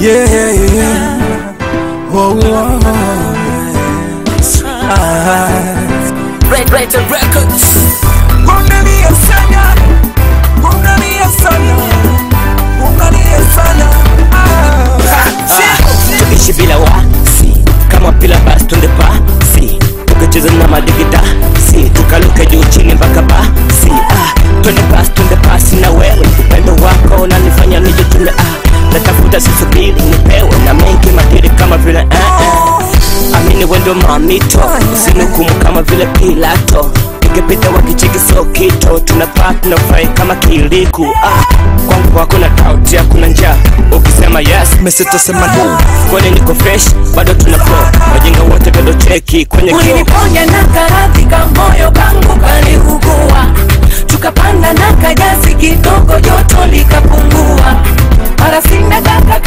yeah, yeah. Oh, oh, ah. Red Red Records. Amini wendo mamito usinukumu kama vile pilato. Ikipita wakicheki sokito tunapaa tunafurahi kama kiliku. Ah, kwangu hakuna tauti hakuna njaa. Ukisema yes Mesitosema no. kwani niko fresh bado tuna flow. Wajinga wote bado cheki kwenye uliniponya na karadhi kamoyo kangu kaliugua tukapanda na kajazi kidogo joto likapungua. Mara sina kaka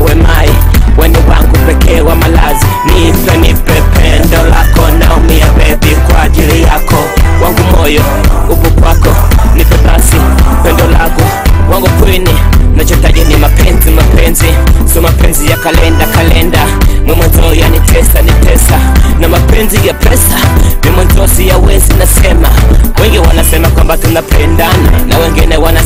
njia mai. Weni wangu pekee wa malazi. Nipe nipe pendo lako naumia bebi kwa ajili yako. Wangu moyo upo kwako. Nipe basi pendo lako. Wangu kwini nachotaji ni mapenzi mapenzi. So mapenzi ya kalenda kalenda. Mwemwenzo yanitesa nitesa na mapenzi ya pesa ni mwenzo siyawezi nasema. Wengi wanasema kwamba tunapendana na wengine wana